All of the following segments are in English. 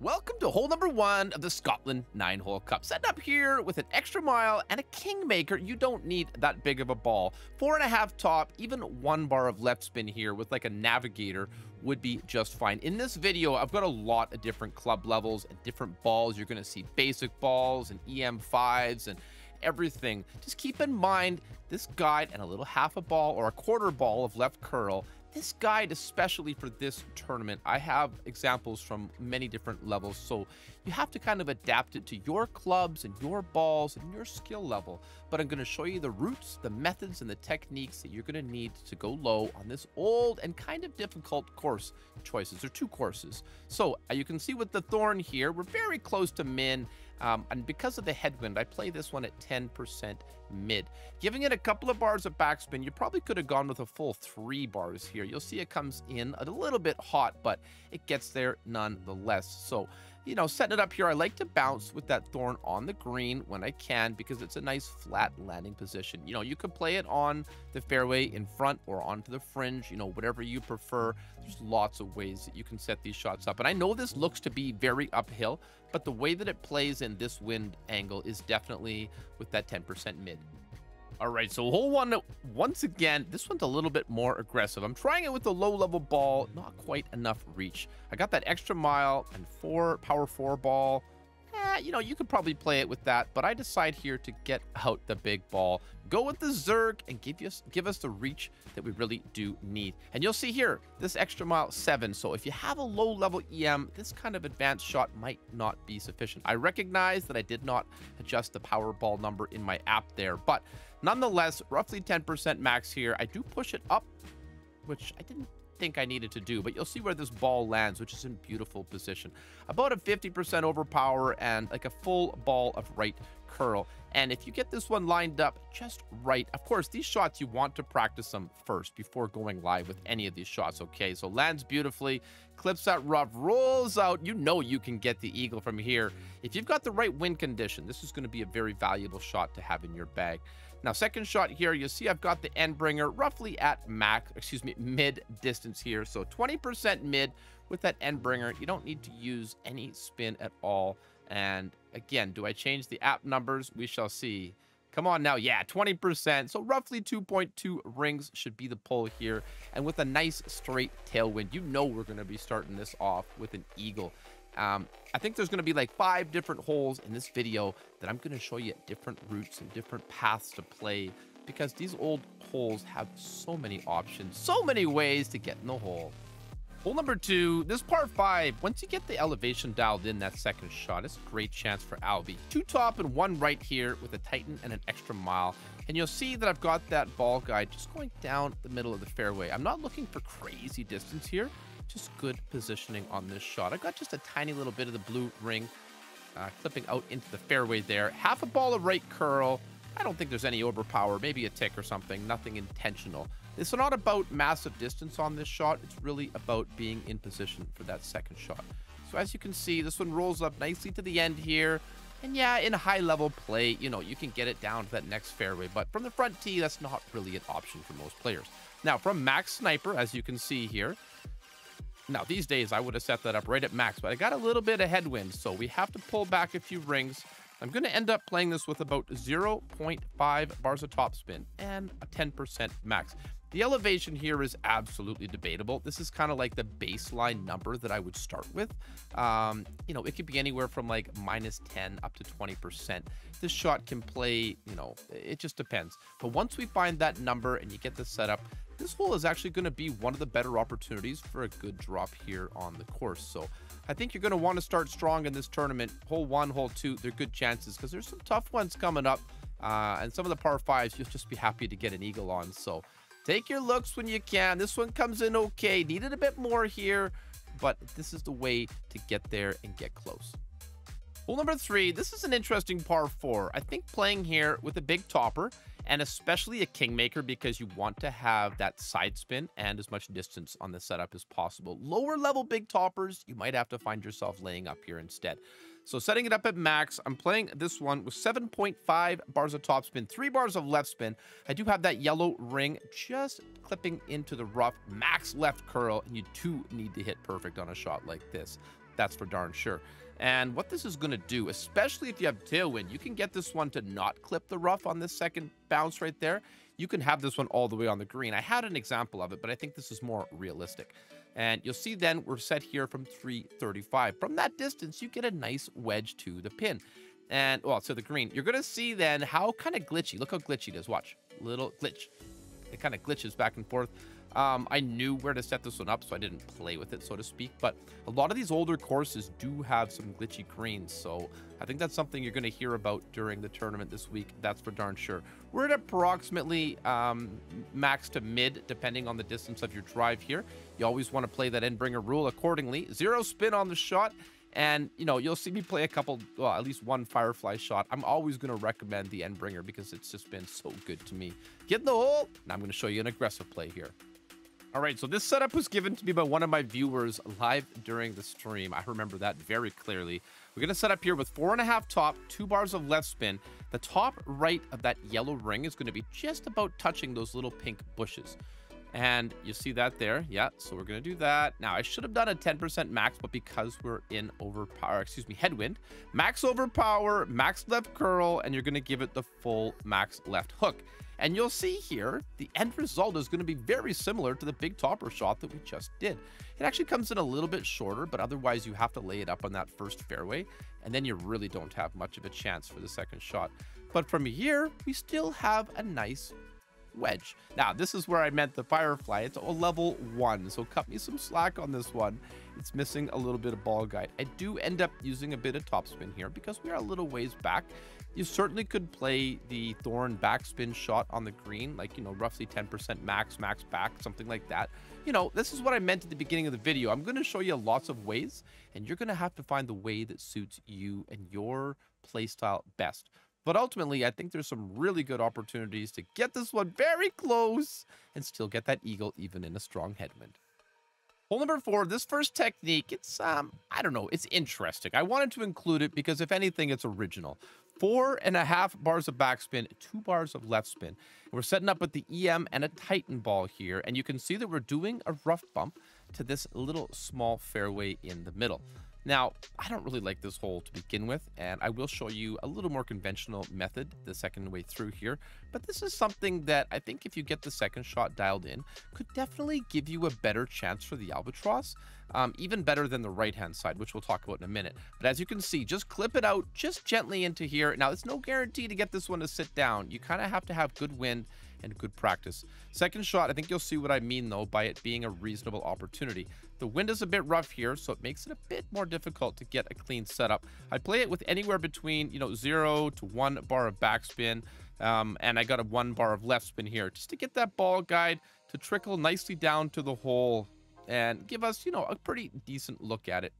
Welcome to hole number one of the Scotland nine hole cup. Set up here with an extra mile and a kingmaker. You don't need that big of a ball. Four and a half top, even one bar of left spin here with like a navigator would be just fine. In this video, I've got a lot of different club levels and different balls. You're going to see basic balls and EM5s and everything. Just keep in mind this guide and a little half a ball or a quarter ball of left curl this guide, especially for this tournament, I have examples from many different levels. So you have to kind of adapt it to your clubs and your balls and your skill level. But I'm going to show you the routes, the methods, and the techniques that you're going to need to go low on this old and kind of difficult course choices. Are two courses. So uh, you can see with the Thorn here, we're very close to min. Um, and because of the headwind, I play this one at 10% mid. Giving it a couple of bars of backspin, you probably could have gone with a full three bars here. You'll see it comes in a little bit hot, but it gets there nonetheless. So you know, setting it up here, I like to bounce with that thorn on the green when I can because it's a nice flat landing position. You know, you could play it on the fairway in front or onto the fringe, you know, whatever you prefer. There's lots of ways that you can set these shots up. And I know this looks to be very uphill, but the way that it plays in this wind angle is definitely with that 10% mid. All right, so hole one, once again, this one's a little bit more aggressive. I'm trying it with a low-level ball, not quite enough reach. I got that extra mile and four power four ball. Eh, you know, you could probably play it with that, but I decide here to get out the big ball, go with the Zerk, and give us give us the reach that we really do need. And you'll see here, this extra mile seven. So if you have a low level EM, this kind of advanced shot might not be sufficient. I recognize that I did not adjust the power ball number in my app there, but Nonetheless, roughly 10% max here. I do push it up, which I didn't think I needed to do, but you'll see where this ball lands, which is in beautiful position. About a 50% overpower and like a full ball of right curl. And if you get this one lined up just right, of course, these shots, you want to practice them first before going live with any of these shots, okay? So lands beautifully, clips that rough, rolls out. You know you can get the eagle from here. If you've got the right wind condition, this is going to be a very valuable shot to have in your bag. Now, second shot here, you see I've got the Endbringer roughly at max, excuse me, mid distance here. So 20% mid with that Endbringer. You don't need to use any spin at all. And again, do I change the app numbers? We shall see. Come on now. Yeah, 20%. So roughly 2.2 rings should be the pull here. And with a nice straight tailwind, you know we're going to be starting this off with an eagle. Um, I think there's going to be like five different holes in this video that I'm going to show you different routes and different paths to play because these old holes have so many options, so many ways to get in the hole. Hole number two, this par five, once you get the elevation dialed in that second shot, it's a great chance for Albie. Two top and one right here with a Titan and an extra mile. And you'll see that I've got that ball guide just going down the middle of the fairway. I'm not looking for crazy distance here just good positioning on this shot. I got just a tiny little bit of the blue ring uh, clipping out into the fairway there. Half a ball of right curl. I don't think there's any overpower, maybe a tick or something, nothing intentional. It's not about massive distance on this shot. It's really about being in position for that second shot. So as you can see, this one rolls up nicely to the end here. And yeah, in high level play, you know, you can get it down to that next fairway, but from the front tee, that's not really an option for most players. Now, from Max Sniper, as you can see here, now, these days, I would have set that up right at max, but I got a little bit of headwind, so we have to pull back a few rings. I'm going to end up playing this with about 0.5 bars of topspin and a 10% max. The elevation here is absolutely debatable. This is kind of like the baseline number that I would start with. Um, you know, it could be anywhere from like minus 10 up to 20%. This shot can play, you know, it just depends. But once we find that number and you get the setup, this hole is actually going to be one of the better opportunities for a good drop here on the course. So I think you're going to want to start strong in this tournament. Hole one, hole two, they're good chances because there's some tough ones coming up. Uh, and some of the par fives, you'll just be happy to get an eagle on. So take your looks when you can. This one comes in okay. Needed a bit more here, but this is the way to get there and get close. Hole number three, this is an interesting par four. I think playing here with a big topper and especially a kingmaker because you want to have that side spin and as much distance on the setup as possible. Lower level big toppers, you might have to find yourself laying up here instead. So setting it up at max, I'm playing this one with 7.5 bars of top spin, 3 bars of left spin. I do have that yellow ring just clipping into the rough, max left curl, and you do need to hit perfect on a shot like this. That's for darn sure. And what this is going to do, especially if you have tailwind, you can get this one to not clip the rough on this second bounce right there. You can have this one all the way on the green. I had an example of it, but I think this is more realistic. And you'll see then we're set here from 335. From that distance, you get a nice wedge to the pin. And, well, to the green. You're going to see then how kind of glitchy. Look how glitchy it is. Watch. Little glitch. It kind of glitches back and forth. Um, I knew where to set this one up, so I didn't play with it, so to speak. But a lot of these older courses do have some glitchy greens, so I think that's something you're going to hear about during the tournament this week. That's for darn sure. We're at approximately um, max to mid, depending on the distance of your drive here. You always want to play that Endbringer rule accordingly. Zero spin on the shot. And, you know, you'll see me play a couple, well, at least one Firefly shot. I'm always going to recommend the Endbringer because it's just been so good to me. Get in the hole. Now I'm going to show you an aggressive play here. All right, so this setup was given to me by one of my viewers live during the stream. I remember that very clearly. We're going to set up here with four and a half top, two bars of left spin. The top right of that yellow ring is going to be just about touching those little pink bushes. And you see that there. Yeah, so we're going to do that. Now, I should have done a 10% max, but because we're in overpower, excuse me, headwind, max overpower, max left curl, and you're going to give it the full max left hook. And you'll see here, the end result is going to be very similar to the big topper shot that we just did. It actually comes in a little bit shorter, but otherwise you have to lay it up on that first fairway, and then you really don't have much of a chance for the second shot. But from here, we still have a nice wedge. Now, this is where I meant the Firefly. It's a level 1, so cut me some slack on this one. It's missing a little bit of ball guide. I do end up using a bit of topspin here because we are a little ways back. You certainly could play the Thorn backspin shot on the green, like, you know, roughly 10% max, max back, something like that. You know, this is what I meant at the beginning of the video. I'm going to show you lots of ways, and you're going to have to find the way that suits you and your playstyle best. But ultimately, I think there's some really good opportunities to get this one very close and still get that eagle even in a strong headwind. Hole number four, this first technique, it's, um, I don't know, it's interesting. I wanted to include it because if anything, it's original. Four and a half bars of backspin, two bars of left spin. We're setting up with the EM and a Titan ball here, and you can see that we're doing a rough bump to this little small fairway in the middle. Now, I don't really like this hole to begin with, and I will show you a little more conventional method the second way through here, but this is something that I think if you get the second shot dialed in, could definitely give you a better chance for the Albatross, um, even better than the right-hand side, which we'll talk about in a minute. But as you can see, just clip it out just gently into here. Now, it's no guarantee to get this one to sit down. You kind of have to have good wind and good practice. Second shot, I think you'll see what I mean though by it being a reasonable opportunity. The wind is a bit rough here, so it makes it a bit more difficult to get a clean setup. I play it with anywhere between, you know, zero to one bar of backspin, um, and I got a one bar of left spin here just to get that ball guide to trickle nicely down to the hole and give us, you know, a pretty decent look at it.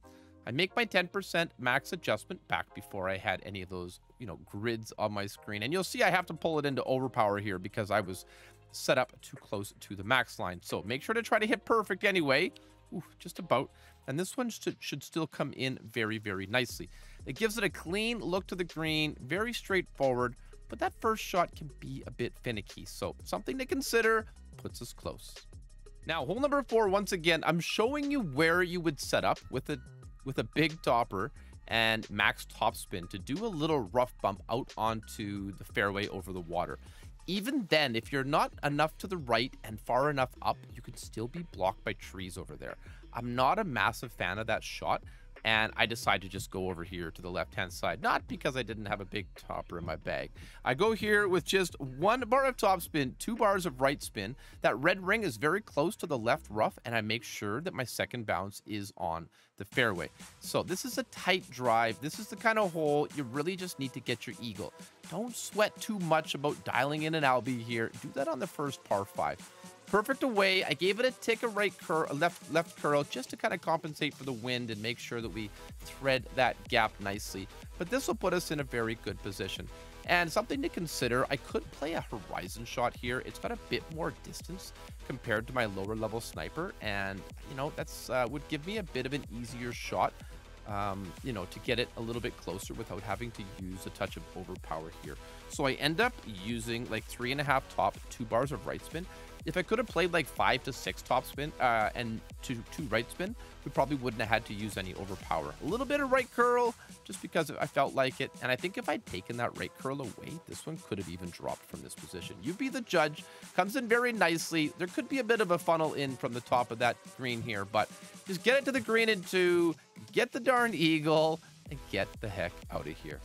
I make my 10% max adjustment back before I had any of those, you know, grids on my screen. And you'll see I have to pull it into overpower here because I was set up too close to the max line. So make sure to try to hit perfect anyway. Ooh, just about. And this one should, should still come in very, very nicely. It gives it a clean look to the green, very straightforward, but that first shot can be a bit finicky. So something to consider puts us close. Now, hole number four, once again, I'm showing you where you would set up with a with a big topper and max topspin to do a little rough bump out onto the fairway over the water. Even then, if you're not enough to the right and far enough up, you can still be blocked by trees over there. I'm not a massive fan of that shot, and I decide to just go over here to the left-hand side. Not because I didn't have a big topper in my bag. I go here with just one bar of top spin, two bars of right spin. That red ring is very close to the left rough, and I make sure that my second bounce is on the fairway. So this is a tight drive. This is the kind of hole you really just need to get your eagle. Don't sweat too much about dialing in an Albie here. Do that on the first par 5 perfect away. I gave it a tick of right curl, a left left curl, just to kind of compensate for the wind and make sure that we thread that gap nicely. But this will put us in a very good position. And something to consider, I could play a horizon shot here. It's got a bit more distance compared to my lower level sniper. And, you know, that's uh, would give me a bit of an easier shot um, you know, to get it a little bit closer without having to use a touch of overpower here. So I end up using like three and a half top, two bars of right spin. If I could have played like five to six top spin uh, and two, two right spin, we probably wouldn't have had to use any overpower. A little bit of right curl just because I felt like it. And I think if I'd taken that right curl away, this one could have even dropped from this position. You be the judge. Comes in very nicely. There could be a bit of a funnel in from the top of that green here, but just get it to the green and two, get the darn eagle, and get the heck out of here.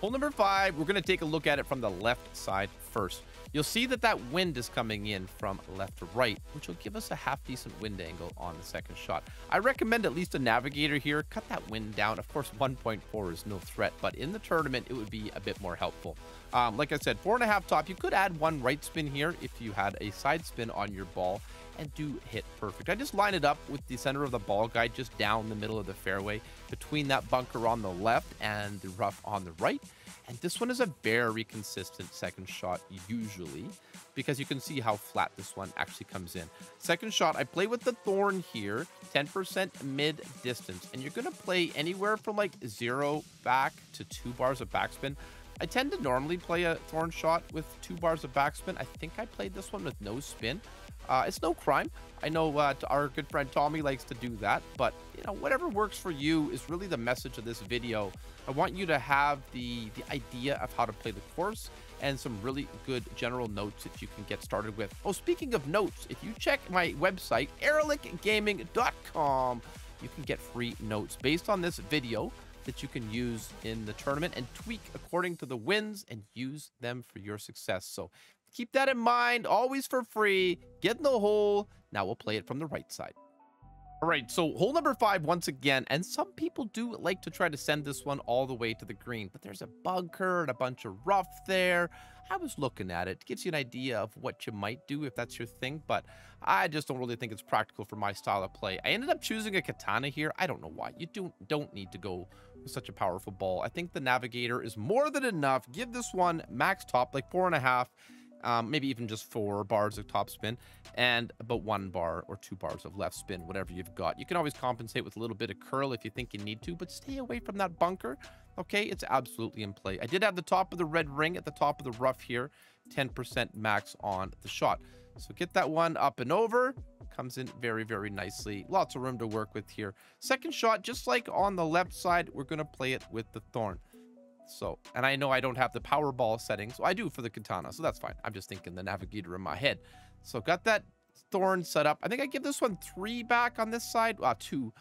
Hole number five, we're going to take a look at it from the left side first. You'll see that that wind is coming in from left to right, which will give us a half decent wind angle on the second shot. I recommend at least a navigator here. Cut that wind down. Of course, 1.4 is no threat, but in the tournament, it would be a bit more helpful. Um, like I said, four and a half top. You could add one right spin here if you had a side spin on your ball and do hit perfect. I just line it up with the center of the ball guide just down the middle of the fairway between that bunker on the left and the rough on the right. And this one is a very consistent second shot usually because you can see how flat this one actually comes in. Second shot, I play with the thorn here, 10% mid distance, and you're going to play anywhere from like zero back to two bars of backspin. I tend to normally play a thorn shot with two bars of backspin. I think I played this one with no spin. Uh, it's no crime. I know uh, our good friend Tommy likes to do that, but you know whatever works for you is really the message of this video. I want you to have the the idea of how to play the course and some really good general notes that you can get started with. Oh, speaking of notes, if you check my website erelicgaming.com, you can get free notes based on this video that you can use in the tournament and tweak according to the wins and use them for your success. So keep that in mind, always for free. Get in the hole. Now we'll play it from the right side. All right, so hole number five once again, and some people do like to try to send this one all the way to the green, but there's a bunker and a bunch of rough there. I was looking at it. it. gives you an idea of what you might do if that's your thing, but I just don't really think it's practical for my style of play. I ended up choosing a katana here. I don't know why. You don't, don't need to go such a powerful ball. I think the navigator is more than enough. Give this one max top, like four and a half um, maybe even just four bars of top spin and about one bar or two bars of left spin, whatever you've got. You can always compensate with a little bit of curl if you think you need to, but stay away from that bunker. Okay, it's absolutely in play. I did have the top of the red ring at the top of the rough here, 10% max on the shot. So get that one up and over. Comes in very, very nicely. Lots of room to work with here. Second shot, just like on the left side, we're going to play it with the thorn. So, and I know I don't have the power ball settings. So I do for the katana, so that's fine. I'm just thinking the navigator in my head. So got that thorn set up. I think I give this one three back on this side. Uh, two.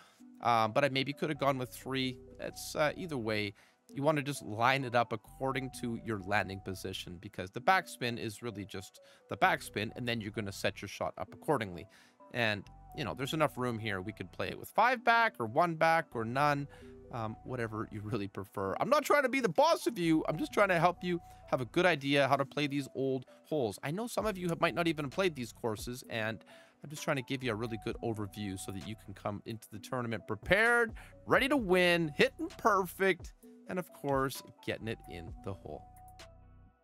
Um, but I maybe could have gone with three. It's uh, either way. You want to just line it up according to your landing position because the backspin is really just the backspin, and then you're going to set your shot up accordingly. And, you know, there's enough room here. We could play it with five back or one back or none um, whatever you really prefer. I'm not trying to be the boss of you. I'm just trying to help you have a good idea how to play these old holes. I know some of you have, might not even played these courses, and I'm just trying to give you a really good overview so that you can come into the tournament prepared, ready to win, hitting perfect, and of course, getting it in the hole.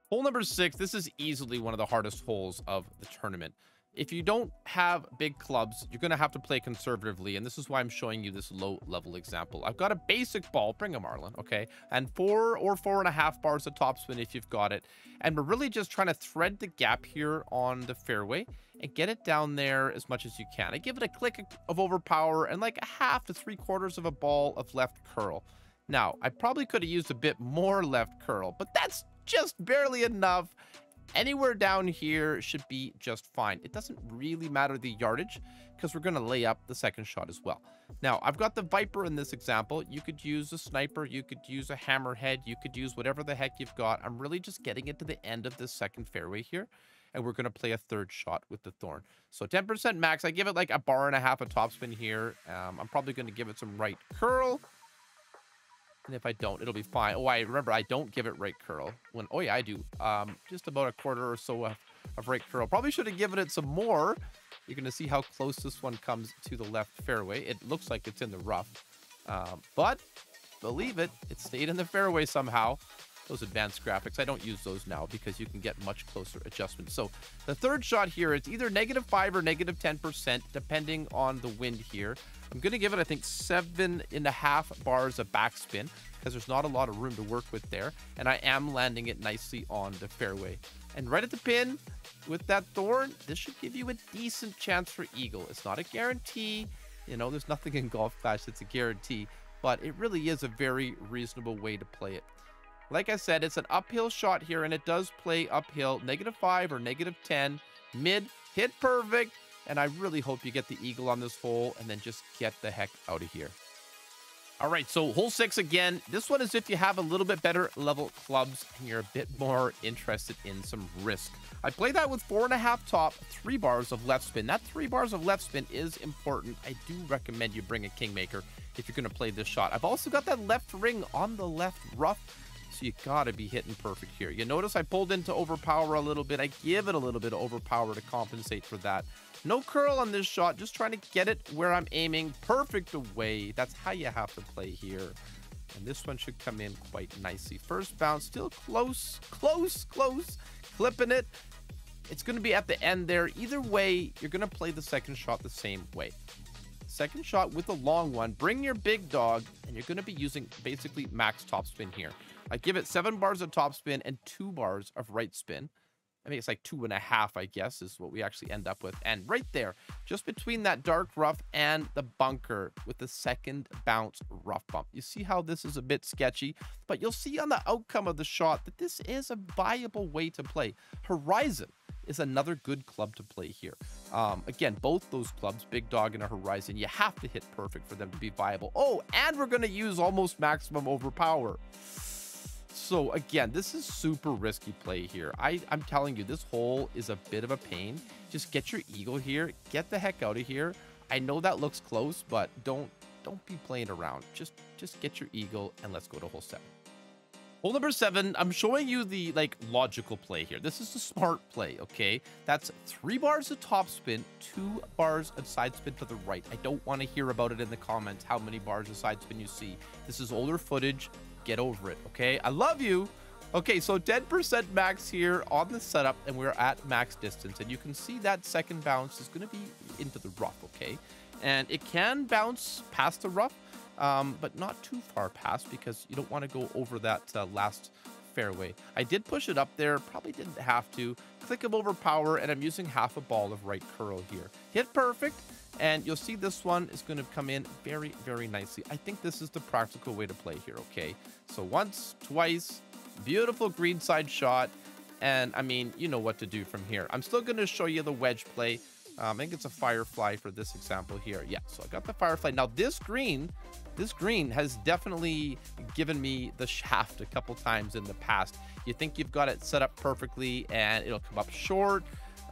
Hole number six, this is easily one of the hardest holes of the tournament if you don't have big clubs, you're going to have to play conservatively. And this is why I'm showing you this low level example. I've got a basic ball, bring a Marlin, okay? And four or four and a half bars of topspin if you've got it. And we're really just trying to thread the gap here on the fairway and get it down there as much as you can. I give it a click of overpower and like a half to three quarters of a ball of left curl. Now, I probably could have used a bit more left curl, but that's just barely enough Anywhere down here should be just fine. It doesn't really matter the yardage because we're going to lay up the second shot as well. Now, I've got the Viper in this example. You could use a sniper. You could use a hammerhead. You could use whatever the heck you've got. I'm really just getting it to the end of this second fairway here. And we're going to play a third shot with the Thorn. So 10% max. I give it like a bar and a half of topspin here. Um, I'm probably going to give it some right curl. And if I don't, it'll be fine. Oh, I remember I don't give it right curl. When Oh, yeah, I do. Um, just about a quarter or so of, of right curl. Probably should have given it some more. You're to see how close this one comes to the left fairway. It looks like it's in the rough. Um, but, believe it, it stayed in the fairway somehow. Those advanced graphics. I don't use those now because you can get much closer adjustments. So the third shot here is either negative 5 or negative 10%, depending on the wind here. I'm going to give it, I think, seven and a half bars of backspin because there's not a lot of room to work with there. And I am landing it nicely on the fairway. And right at the pin with that thorn, this should give you a decent chance for eagle. It's not a guarantee. You know, there's nothing in Golf Clash that's a guarantee, but it really is a very reasonable way to play it. Like I said, it's an uphill shot here, and it does play uphill, negative 5 or negative 10. Mid, hit perfect, and I really hope you get the eagle on this hole and then just get the heck out of here. All right, so hole six again. This one is if you have a little bit better level clubs and you're a bit more interested in some risk. I play that with four and a half top, three bars of left spin. That three bars of left spin is important. I do recommend you bring a Kingmaker if you're going to play this shot. I've also got that left ring on the left rough so you got to be hitting perfect here. You notice I pulled into overpower a little bit. I give it a little bit of overpower to compensate for that. No curl on this shot, just trying to get it where I'm aiming. Perfect away. That's how you have to play here. And this one should come in quite nicely. First bounce, still close, close, close. Clipping it. It's going to be at the end there. Either way, you're going to play the second shot the same way. Second shot with a long one. Bring your big dog, and you're going to be using basically max topspin here. I give it seven bars of topspin and two bars of right spin. I mean, it's like two and a half, I guess, is what we actually end up with. And right there, just between that dark rough and the bunker with the second bounce rough bump. You see how this is a bit sketchy, but you'll see on the outcome of the shot that this is a viable way to play. Horizon is another good club to play here. Um, again, both those clubs, Big Dog and a Horizon, you have to hit perfect for them to be viable. Oh, and we're going to use almost maximum overpower. So again, this is super risky play here. I, I'm telling you, this hole is a bit of a pain. Just get your eagle here. Get the heck out of here. I know that looks close, but don't don't be playing around. Just just get your eagle and let's go to hole seven. Hole number seven, I'm showing you the like logical play here. This is the smart play, okay? That's three bars of topspin, two bars of side spin to the right. I don't want to hear about it in the comments, how many bars of side spin you see. This is older footage. Get over it, okay? I love you. Okay, so 10% max here on the setup, and we're at max distance. And you can see that second bounce is going to be into the rough, okay? And it can bounce past the rough, um, but not too far past because you don't want to go over that uh, last fairway. I did push it up there, probably didn't have to. Click of overpower, and I'm using half a ball of right curl here. Hit perfect, and you'll see this one is going to come in very, very nicely. I think this is the practical way to play here, okay? So once, twice, beautiful green side shot. And I mean, you know what to do from here. I'm still going to show you the wedge play. Um, I think it's a Firefly for this example here. Yeah, so I got the Firefly. Now this green, this green has definitely given me the shaft a couple times in the past. You think you've got it set up perfectly and it'll come up short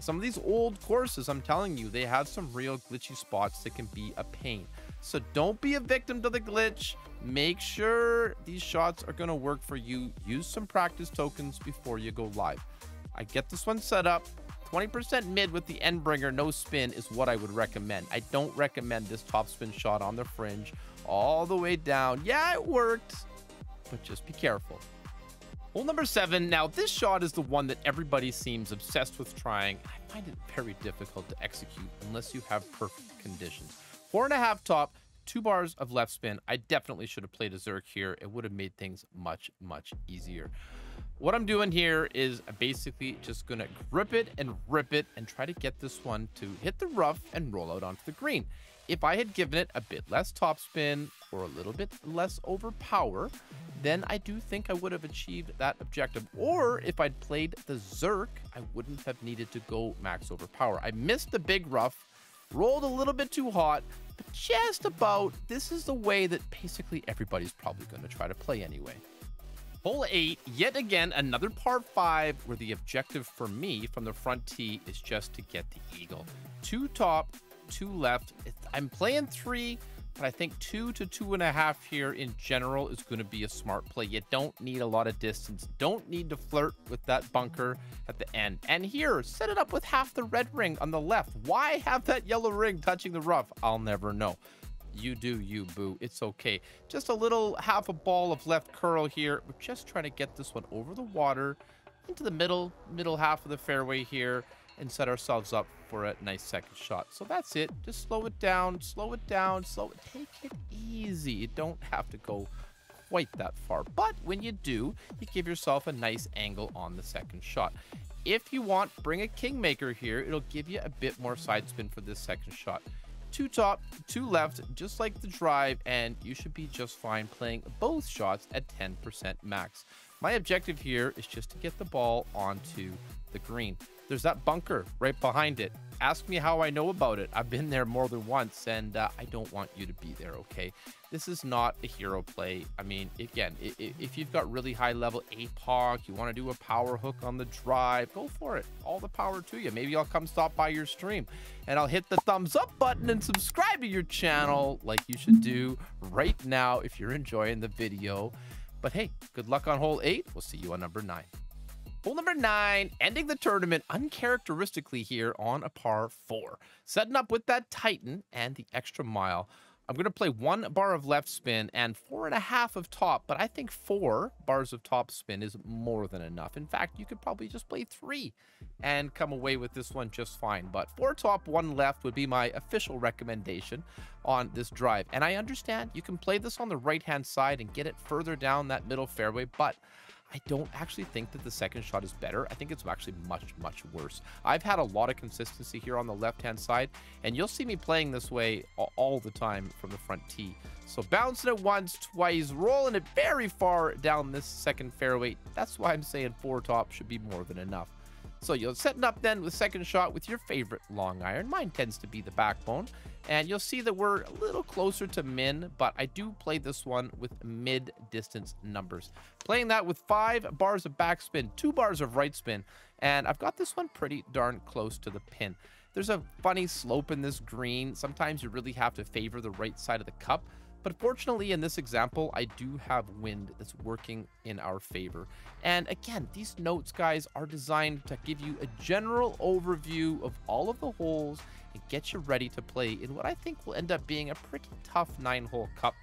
some of these old courses, I'm telling you, they have some real glitchy spots that can be a pain. So don't be a victim to the glitch. Make sure these shots are going to work for you. Use some practice tokens before you go live. I get this one set up. 20% mid with the Endbringer, no spin is what I would recommend. I don't recommend this top spin shot on the fringe all the way down. Yeah, it worked, but just be careful. Hole number seven. Now, this shot is the one that everybody seems obsessed with trying. I find it very difficult to execute unless you have perfect conditions. Four and a half top, two bars of left spin. I definitely should have played a Zerk here. It would have made things much, much easier. What I'm doing here is basically just going to grip it and rip it and try to get this one to hit the rough and roll out onto the green. If I had given it a bit less topspin or a little bit less overpower, then I do think I would have achieved that objective. Or if I'd played the Zerk, I wouldn't have needed to go max overpower. I missed the big rough, rolled a little bit too hot, but just about. This is the way that basically everybody's probably going to try to play anyway. Hole 8, yet again, another par 5 where the objective for me from the front tee is just to get the eagle. Two top, two left. I'm playing three, but I think two to two and a half here in general is going to be a smart play. You don't need a lot of distance. Don't need to flirt with that bunker at the end. And here, set it up with half the red ring on the left. Why have that yellow ring touching the rough? I'll never know. You do you, boo. It's okay. Just a little half a ball of left curl here. We're just trying to get this one over the water into the middle, middle half of the fairway here and set ourselves up for a nice second shot. So that's it. Just slow it down, slow it down, slow it. Take it easy. You don't have to go quite that far. But when you do, you give yourself a nice angle on the second shot. If you want, bring a Kingmaker here. It'll give you a bit more side spin for this second shot. Two top, two left, just like the drive, and you should be just fine playing both shots at 10% max. My objective here is just to get the ball onto the green. There's that bunker right behind it. Ask me how I know about it. I've been there more than once, and uh, I don't want you to be there, okay? This is not a hero play. I mean, again, if you've got really high level APOC, you want to do a power hook on the drive, go for it. All the power to you. Maybe I'll come stop by your stream, and I'll hit the thumbs up button and subscribe to your channel like you should do right now if you're enjoying the video. But hey, good luck on hole eight. We'll see you on number nine. Hole number nine, ending the tournament uncharacteristically here on a par four. Setting up with that Titan and the extra mile. I'm going to play one bar of left spin and four and a half of top, but I think four bars of top spin is more than enough. In fact, you could probably just play three and come away with this one just fine. But four top, one left would be my official recommendation on this drive. And I understand you can play this on the right-hand side and get it further down that middle fairway, but I don't actually think that the second shot is better. I think it's actually much, much worse. I've had a lot of consistency here on the left-hand side, and you'll see me playing this way all the time from the front tee. So bouncing it once, twice, rolling it very far down this second fairway. That's why I'm saying four top should be more than enough. So you're setting up then with second shot with your favorite long iron. Mine tends to be the backbone. And you'll see that we're a little closer to min, but I do play this one with mid-distance numbers. Playing that with five bars of backspin, two bars of right spin, and I've got this one pretty darn close to the pin. There's a funny slope in this green. Sometimes you really have to favor the right side of the cup. But fortunately, in this example, I do have wind that's working in our favor. And again, these notes, guys, are designed to give you a general overview of all of the holes and get you ready to play in what I think will end up being a pretty tough nine-hole cup.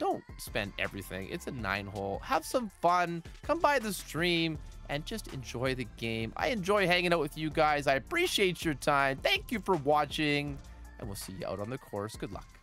Don't spend everything. It's a nine-hole. Have some fun. Come by the stream and just enjoy the game. I enjoy hanging out with you guys. I appreciate your time. Thank you for watching, and we'll see you out on the course. Good luck.